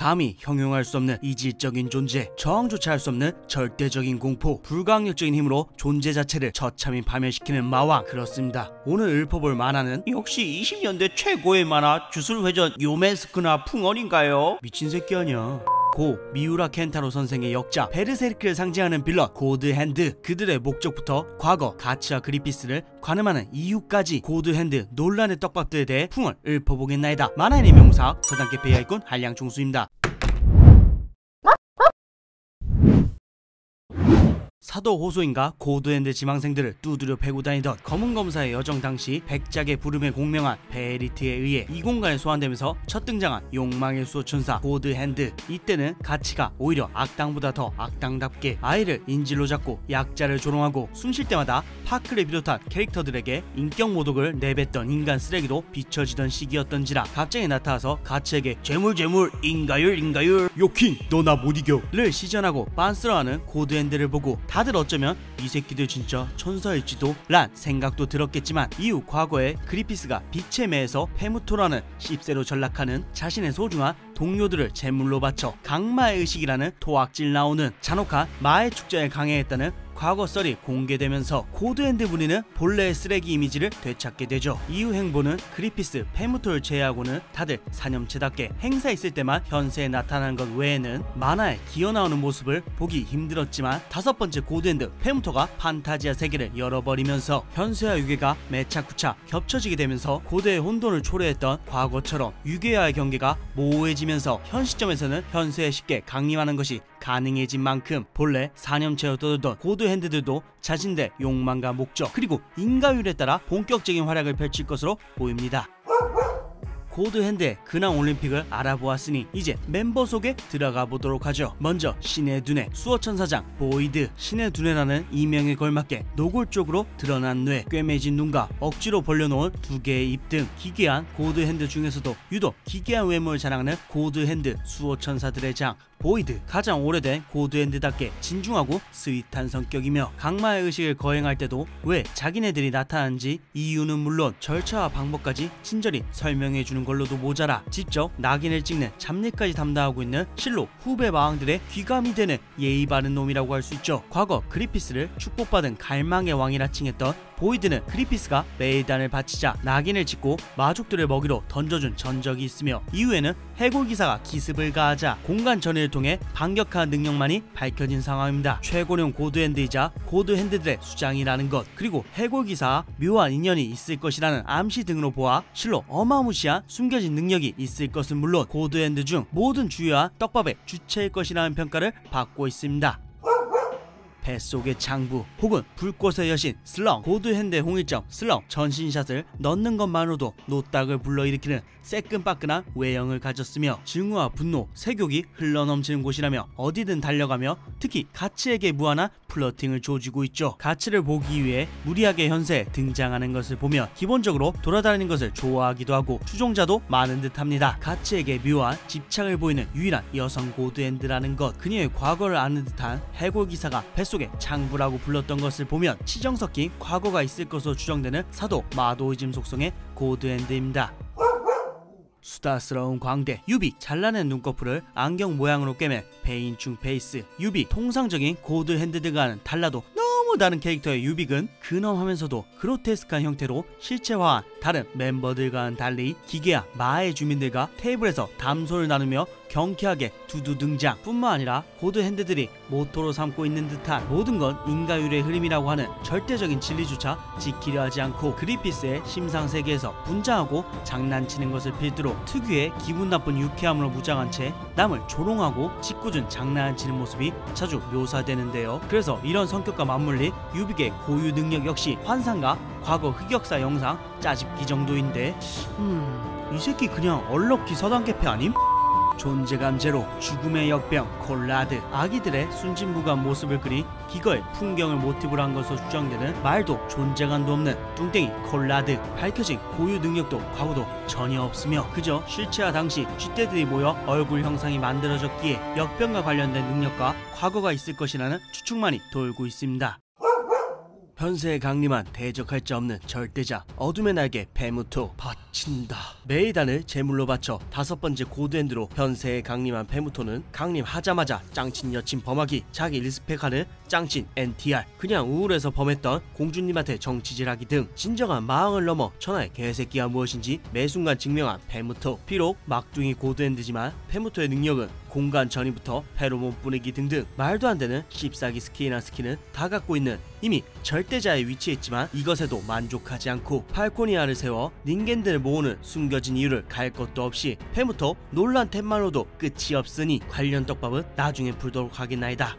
감히 형용할 수 없는 이질적인 존재, 저항조차 할 수 없는 절대적인 공포, 불가항력적인 힘으로 존재 자체를 처참히 파멸시키는 마왕. 그렇습니다. 오늘 읊어볼 만화는 역시 20년대 최고의 만화 주술회전 요맨스크나 풍언인가요? 미친 새끼 아니야. 고 미우라 켄타로 선생의 역작 베르세르크를 상징하는 빌런 고드핸드. 그들의 목적부터 과거 가츠와 그리피스를 관음하는 이유까지 고드핸드 논란의 떡밥들에 대해 풍월을 읊어보겠나이다. 만화인의 명사 서당계 베이아이콘 한량종수입니다 사도 호소인가 고드핸드 지망생들을 두드려 패고 다니던 검은 검사의 여정 당시 백작의 부름에 공명한 베리트에 의해 이 공간에 소환되면서 첫 등장한 욕망의 수호천사 고드핸드. 이때는 가츠가 오히려 악당보다 더 악당답게 아이를 인질로 잡고 약자를 조롱하고 숨 쉴 때마다 파크를 비롯한 캐릭터들에게 인격 모독을 내뱉던 인간 쓰레기로 비춰지던 시기였던지라 갑자기 나타나서 가츠에게 제물 제물 인과율 인과율 요킹 너 나 못 이겨 를 시전하고 빤스러워하는 고드핸드를 보고 다들 어쩌면 이 새끼들 진짜 천사일지도 란 생각도 들었겠지만 이후 과거에 그리피스가 빛의 매에서 페무토라는 씹새로 전락하는 자신의 소중한 동료들을 제물로 바쳐 강마의 의식이라는 토악질 나오는 잔혹한 마의 축제에 강행했다는 과거 썰이 공개되면서 고드핸드 분위는 본래의 쓰레기 이미지를 되찾게 되죠. 이후 행보는 그리피스, 페무토를 제외하고는 다들 사념체답게 행사 있을 때만 현세에 나타나는 것 외에는 만화에 기어 나오는 모습을 보기 힘들었지만 다섯 번째 고드핸드 페무토가 판타지아 세계를 열어버리면서 현세와 유괴가 매차쿠차 겹쳐지게 되면서 고대의 혼돈을 초래했던 과거처럼 유계와의 경계가 모호해지면서 현 시점에서는 현세에 쉽게 강림하는 것이 가능해진 만큼 본래 사념체로 떠들던 고드 핸드들도 자신들의 욕망과 목적 그리고 인과율에 따라 본격적인 활약을 펼칠 것으로 보입니다. 고드 핸드의 근황 올림픽을 알아보았으니 이제 멤버 소개 들어가 보도록 하죠. 먼저 신의 두뇌 수호천사장 보이드 신의 두뇌라는 이명에 걸맞게 노골적으로 드러난 뇌 꿰매진 눈과 억지로 벌려놓은 두 개의 입 등 기괴한 고드 핸드 중에서도 유독 기괴한 외모를 자랑하는 고드 핸드 수호천사들의 장 보이드 가장 오래된 고드핸드답게 진중하고 sweet한 성격이며 강마의 의식을 거행할 때도 왜 자기네들이 나타난지 이유는 물론 절차와 방법까지 친절히 설명해 주는 걸로도 모자라 직접 낙인을 찍는 잡일까지 담당하고 있는 실로 후배 마왕들의 귀감이 되는 예의 바른 놈이라고 할 수 있죠. 과거 그리피스를 축복받은 갈망의 왕이라 칭했던 보이드는 그리피스가 매의 단을 바치자 낙인을 찍고 마족들을 먹이로 던져준 전적이 있으며 이후에는 해골 기사가 기습을 가하자 공간 전이를 통해 반격한 능력만이 밝혀진 상황입니다. 최고령 고드핸드이자 고드핸드들의 수장이라는 것 그리고 해골 기사와 묘한 인연이 있을 것이라는 암시 등으로 보아 실로 어마무시한 숨겨진 능력이 있을 것은 물론 고드핸드 중 모든 주요한 떡밥의 주체일 것이라는 평가를 받고 있습니다. 뱃속의 창부 혹은 불꽃의 여신 슬렁 고드핸드 홍일점 슬렁 전신샷을 넣는 것만으로도 노딱을 불러일으키는 새끈빠끈한 외형을 가졌으며 증오와 분노, 색욕이 흘러넘치는 곳이라며 어디든 달려가며 특히 가츠에게 무한한 flirting을 조지고 있죠. 가츠를 보기 위해 무리하게 현세에 등장하는 것을 보면 기본적으로 돌아다니는 것을 좋아하기도 하고 추종자도 많은 듯합니다. 가츠에게 묘한 집착을 보이는 유일한 여성 고드핸드라는 것 그녀의 과거를 아는 듯한 해골 기사가 뱃속의 창부라고 불렀던 것을 보면 치정 섞인 과거가 있을 것으로 추정되는 사도마조히즘 속성의 고드핸드입니다. 수다스러운 광대 유빅 잘라낸 눈꺼풀을 안경 모양으로 꿰맨 베인충 페이스 유빅 통상적인 고드 핸드들과는 달라도 너무 다른 캐릭터의 유빅은 근엄하면서도 그로테스크한 형태로 실체화한 다른 멤버들과는 달리 기계와 마의 주민들과 테이블에서 담소를 나누며 경쾌하게 두두 등장. 뿐만 아니라 고드 핸드들이 모토로 삼고 있는 듯한 모든 건 인과율의 흐름이라고 하는 절대적인 진리조차 지키려 하지 않고 그리피스의 심상세계에서 분장하고 장난치는 것을 필두로 특유의 기분 나쁜 유쾌함으로 무장한 채 남을 조롱하고 짓궂은 장난치는 모습이 자주 묘사되는데요. 그래서 이런 성격과 맞물린 유빅의 고유 능력 역시 환상과 과거 흑역사 영상 짜집기 정도인데. 음... 이 새끼 그냥 unlucky 서당개패 아님? 존재감 제로, 죽음의 역병, 콜라드, 아기들의 순진무구한 모습을 그린 기거의 풍경을 모티브로 한 것으로 추정되는 말도 존재감도 없는 뚱땡이 콜라드 밝혀진 고유 능력도 과거도 전혀 없으며 그저 실체와 당시 쥐떼들이 모여 얼굴 형상이 만들어졌기에 역병과 관련된 능력과 과거가 있을 것이라는 추측만이 돌고 있습니다. 현세에 강림한 대적할 자 없는 절대자 어둠의 날개 페무토. 바친다. 매의 단을 제물로 바쳐 다섯 번째 고드핸드로 현세에 강림한 페무토는 강림하자마자 짱친 여친 범하기 자기 respect하는 짱친 NTR 그냥 우울해서 범했던 공주님한테 정치질하기 등 진정한 마왕을 넘어 천하의 개새끼가 무엇인지 매순간 증명한 페무토. 비록 막둥이 고드핸드지만 페무토의 능력은 공간 전이부터 페로몬 뿌리기 등등 말도 안 되는 씹사기 스킬이나 스킬은 다 갖고 있는 이미 절대자의 위치에 있지만 이것에도 만족하지 않고 팔코니아를 세워 人間들을 모으는 숨겨진 이유를 갈 것도 없이 페무토 논란 템만으로도 끝이 없으니 관련 떡밥은 나중에 풀도록 하겠나이다.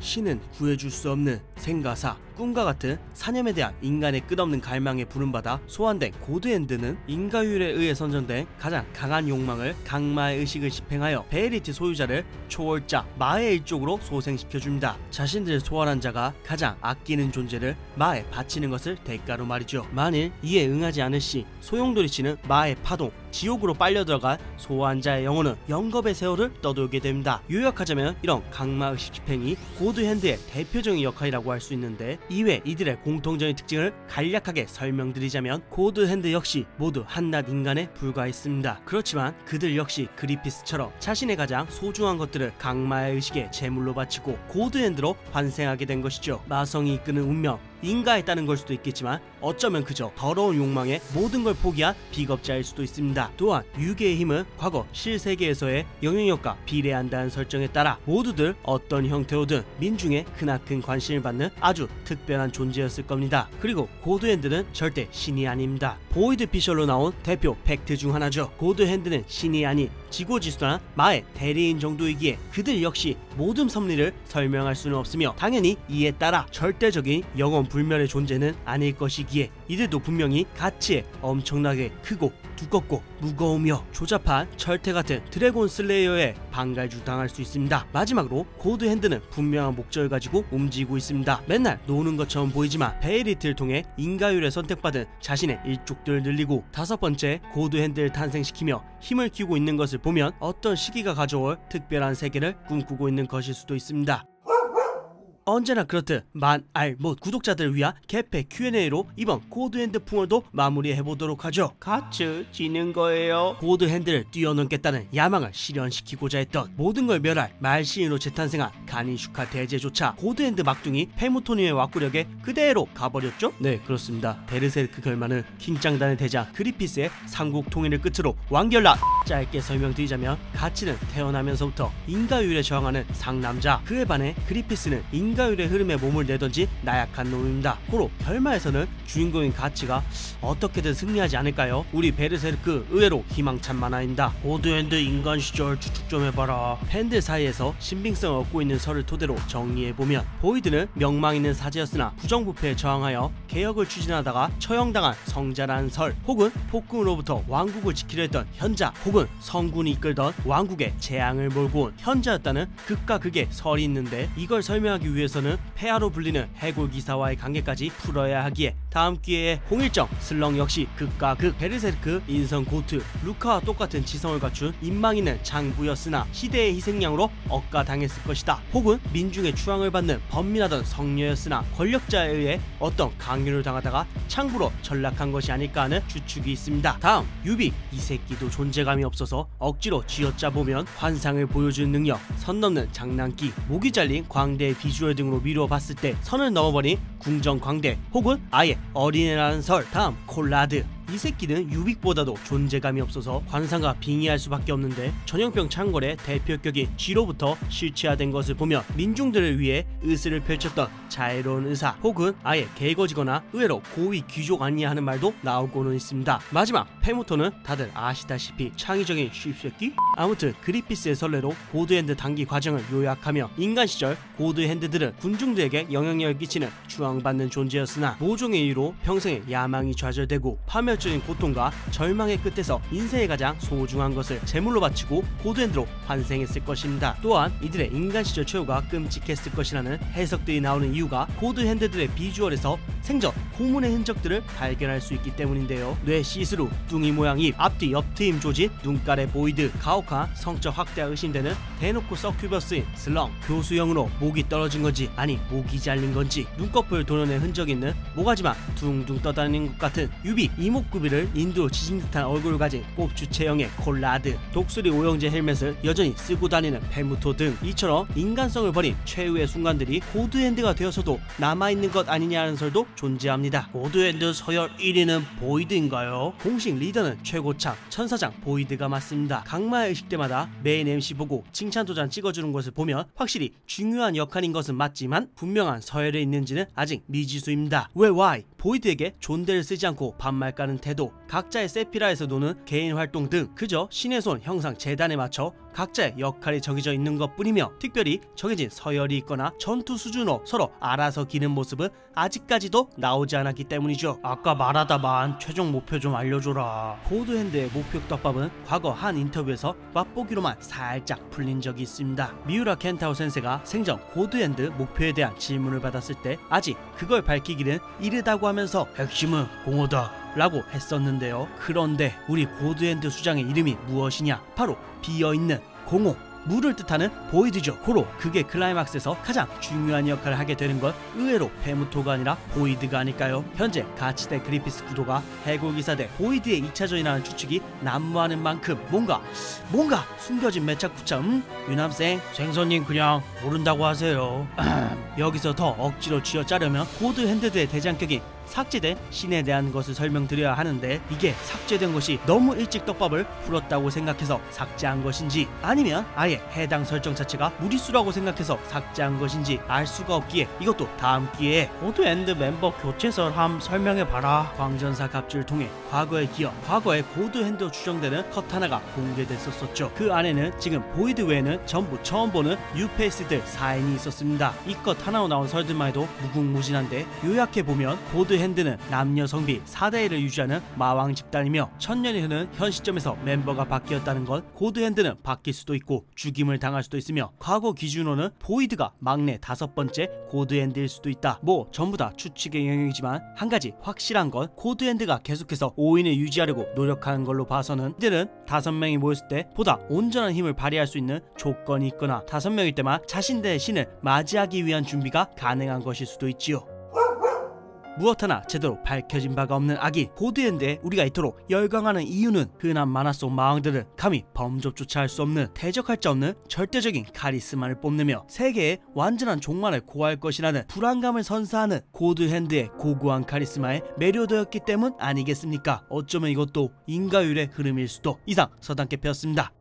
신은 구해줄 수 없는 생과 사, 꿈과 같은 사념에 대한 인간의 끝없는 갈망에 부름받아 소환된 고드핸드는 인과율에 의해 선정된 가장 강한 욕망을 강마의 의식을 집행하여 베헤리트 소유자를 초월자 마의 일족으로 소생시켜줍니다. 자신들을 소환한 자가 가장 아끼는 존재를 마에 바치는 것을 대가로 말이죠. 만일 이에 응하지 않을 시 소용돌이치는 마의 파동, 지옥으로 빨려 들어간 소환자의 영혼은 영겁의 세월을 떠돌게 됩니다. 요약하자면 이런 강마 의식 집행이 고드핸드의 대표적인 역할이라고 할 수 있는데 이외 이들의 공통적인 특징을 간략하게 설명드리자면 고드핸드 역시 모두 한낱 인간에 불과했습니다. 그렇지만 그들 역시 그리피스처럼 자신의 가장 소중한 것들을 강마의 의식에 제물로 바치고 고드핸드로 환생하게 된 것이죠. 마성이 이끄는 운명 인과였다는 걸 수도 있겠지만 어쩌면 그저 더러운 욕망에 모든 걸 포기한 비겁자일 수도 있습니다. 또한 유계의 힘은 과거 실세계에서의 영향력과 비례한다는 설정에 따라 모두들 어떤 형태로든 민중의 크나큰 관심을 받는 아주 특별한 존재였을 겁니다. 그리고 고드핸드는 절대 신이 아닙니다. 보이드 피셜로 나온 대표 팩트 중 하나죠. 고드핸드는 신이 아닌 지고지순한 마의 대리인 정도이기에 그들 역시 모든 섭리를 설명할 수는 없으며 당연히 이에 따라 절대적인 영원 불멸의 존재는 아닐 것이기에 이들도 분명히 가츠의 엄청나게 크고 두껍고 무거우며 조잡한 철퇴 같은 드래곤 슬레이어에 방갈주 당할 수 있습니다. 마지막으로 고드 핸드는 분명한 목적을 가지고 움직이고 있습니다. 맨날 노는 것처럼 보이지만 베헤리트를 통해 인과율에 선택받은 자신의 일족들을 늘리고 다섯 번째 고드 핸드를 탄생시키며 힘을 키우고 있는 것을 보면 어떤 시기가 가져올 특별한 세계를 꿈꾸고 있는 것일 수도 있습니다. 언제나 그렇듯 만알못 구독자들을 위한 개폐 Q&A로 이번 고드핸드 풍월도 마무리해보도록 하죠. 가츠 지는 거예요. 고드핸드를 뛰어넘겠다는 야망을 실현시키고자 했던 모든 걸 멸할 말시인으로 재탄생한 가니슈카 대제조차 고드핸드 막둥이 페무토님의 왁구력에 그대로 가버렸죠? 네 그렇습니다. 베르세르크 결말은 킹짱단의 대장 그리피스의 삼국 통일을 끝으로 완결나 짧게 설명드리자면 가츠는 태어나면서부터 인과율에 저항하는 상남자 그에 반해 그리피스는 인과율의 흐름에 몸을 내던진 나약한 놈입니다. 고로 결말에서는 주인공인 가츠가 어떻게든 승리하지 않을까요? 우리 베르세르크 의외로 희망찬 만화입니다. 고드핸드 인간 시절 추측 좀 해봐라. 팬들 사이에서 신빙성을 얻고 있는 설을 토대로 정리해보면 보이드는 명망 있는 사제였으나 부정부패에 저항하여 개혁을 추진하다가 처형당한 성자라는 설 혹은 폭군으로부터 왕국을 지키려 했던 현자 혹은 성군이 이끌던 왕국의 재앙을 몰고 온 현자였다는 극과 극의 설이 있는데 이걸 설명하기 위해 서는 폐하로 불리는 해골 기사와의 관계까지 풀어야 하기에 다음 기회에 홍일점 슬렁 역시 극과 극 베르세르크 인성 GOAT 루카와 똑같은 지성을 갖춘 인망 있는 장부였으나 시대의 희생양으로 억까당했을 것이다. 혹은 민중의 추앙을 받는 범민하던 성녀였으나 권력자에 의해 어떤 강요를 당하다가 창부로 전락한 것이 아닐까 하는 추측이 있습니다. 다음 유빅. 이 새끼도 존재감이 없어서 억지로 쥐어짜 보면 환상을 보여주는 능력 선 넘는 장난기 목이 잘린 광대의 비주얼 등으로 미루어 봤을 때 선을 넘어버린 궁정 광대 혹은 아예 어린애라는 설 다음 콜라드 이 새끼는 유빅보다도 존재감이 없어서 관상과 빙의할 수밖에 없는데 전염병 창궐의 대표격인 쥐로부터 실체화된 것을 보면 민중들을 위해 의술을 펼쳤던 자애로운 의사 혹은 아예 개거지거나 의외로 고위 귀족 아니냐 하는 말도 나오고는 있습니다. 마지막 페무토는 다들 아시다시피 창의적인 씹새끼? 아무튼 그리피스의 설레로 고드핸드 단기 과정을 요약하며 인간 시절 고드핸드들은 군중들에게 영향력을 끼치는 추앙받는 존재였으나 모종의 이유로 평생의 야망이 좌절되고 파멸 무차별적인 고통과 절망의 끝에서 인생의 가장 소중한 것을 제물로 바치고 고드핸드로 환생했을 것입니다. 또한 이들의 인간 시절 최후가 끔찍했을 것이라는 해석들이 나오는 이유가 고드핸드들의 비주얼에서 생전 고문의 흔적들을 발견할 수 있기 때문인데요. 뇌 시스루, 뚱이 모양 입, 앞뒤 옆트임 조진, 눈가래 보이드, 가혹한 성적 학대가 의심되는 대놓고 서큐버스인 슬랜, 교수형으로 목이 떨어진 건지 아니 목이 잘린 건지 눈꺼풀 도려낸 흔적이 있는 모가지만 둥둥 떠다니는 것 같은 유빅, 이목구비를 인두로 지진 듯한 얼굴을 가진 꼽추 체형의 콘라드, 독수리 오형제 헬멧을 여전히 쓰고 다니는 페무토 등 이처럼 인간성을 버린 최후의 순간들이 고드핸드가 되어서도 남아있는 것 아니냐는 설도 존재합니다. 고드핸드 서열 1위는 보이드인가요? 공식 리더는 최고참 천사장 보이드가 맞습니다. 강마의 의식 때마다 메인 MC 보고 칭찬 도장 찍어주는 것을 보면 확실히 중요한 역할인 것은 맞지만 분명한 서열에 있는지는 아직 미지수입니다. 왜 why? 보이드에게 존대를 쓰지 않고 반말 까는 태도, 각자의 세피라에서 노는 개인 활동 등 그저 신의 손 형상 재단에 맞춰 각자의 역할이 정해져 있는 것 뿐이며 특별히 정해진 서열이 있거나 전투 수준으로 서로 알아서 기는 모습은 아직까지도 나오지 않았기 때문이죠. 아까 말하다만 최종 목표 좀 알려줘라. 고드핸드의 목표 떡밥은 과거 한 인터뷰에서 맛보기로만 살짝 풀린 적이 있습니다. 미우라 켄타로 센세가 생전 고드핸드 목표에 대한 질문을 받았을 때 아직 그걸 밝히기는 이르다고 하면서 핵심은 공허다. 라고 했었는데요. 그런데 우리 고드핸드 수장의 이름이 무엇이냐? 바로 비어있는 공허물을 뜻하는 보이드죠. 고로 그게 클라이막스에서 가장 중요한 역할을 하게 되는 건 의외로 페무토가 아니라 보이드가 아닐까요? 현재 가츠 대 그리피스 구도가 해골기사 대 보이드의 2차전이라는 추측이 난무하는 만큼 뭔가 뭔가 숨겨진 매착구차 음? 유남생 생선님 그냥 모른다고 하세요. 여기서 더 억지로 쥐어짜려면 고드 핸드의 대장격인 삭제된 신에 대한 것을 설명드려야 하는데 이게 삭제된 것이 너무 일찍 떡밥을 풀었다고 생각해서 삭제한 것인지 아니면 아예 해당 설정 자체가 무리수라고 생각해서 삭제한 것인지 알 수가 없기에 이것도 다음 기회에 고드 핸드 멤버 교체설 함 설명해봐라. 광전사 갑주를 통해 과거의 기억 과거의 고드 핸드 추정되는 컷 하나가 공개됐었었죠. 그 안에는 지금 보이드 외에는 전부 처음 보는 뉴페이스들 4인이 있었습니다. 이 컷 하나로 나온 설들만 해도 무궁무진한데 요약해보면 고드 핸드는 남녀 성비 4대1을 유지하는 마왕 집단이며 천년이 흐른 현 시점에서 멤버가 바뀌었다는 건 고드 핸드는 바뀔 수도 있고 죽임을 당할 수도 있으며 과거 기준으로는 보이드가 막내 다섯 번째 고드 핸드일 수도 있다. 뭐 전부 다 추측의 영역이지만 한 가지 확실한 건 고드 핸드가 계속해서 5인을 유지하려고 노력하는 걸로 봐서는 이들은 다섯 명이 모였을 때 보다 온전한 힘을 발휘할 수 있는 조건이 있거나 다섯 명일 때만 자신들의 신을 맞이하기 위한 준비가 가능한 것일 수도 있지요 무엇 하나 제대로 밝혀진 바가 없는 아기 고드엔드에 우리가 이토록 열광하는 이유는 흔한 만화 속 마왕들은 감히 범접조차 할 수 없는 대적할 자 없는 절대적인 카리스마를 뽐내며 세계의 완전한 종말을 고할 것이라는 불안감을 선사하는 고드핸드의 고고한 카리스마에 매료되었기 때문 아니겠습니까? 어쩌면 이것도 인가율의 흐름일 수도 이상 서당캐 였습니다